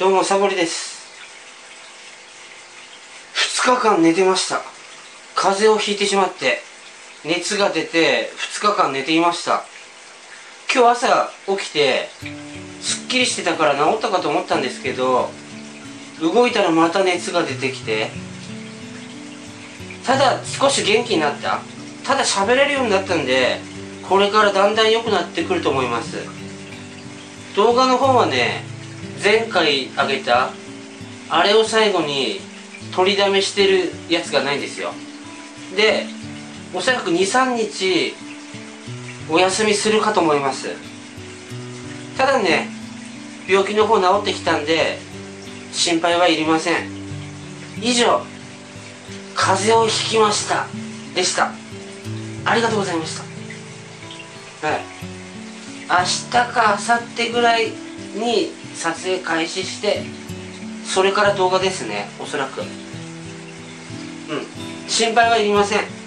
どうもサボりです。2日間寝てました。風邪をひいてしまって熱が出て2日間寝ていました。今日朝起きてすっきりしてたから治ったかと思ったんですけど動いたらまた熱が出てきてただ少し元気になった。ただ喋れるようになったんでこれからだんだん良くなってくると思います。動画の方はね前回あげたあれを最後に取りだめしてるやつがないんですよ。でおそらく23日お休みするかと思います。ただね病気の方治ってきたんで心配はいりません。以上風邪をひきましたでした。ありがとうございました。はい。明日か明後日ぐらいに撮影開始してそれから動画ですねおそらく。うん。心配はいりません。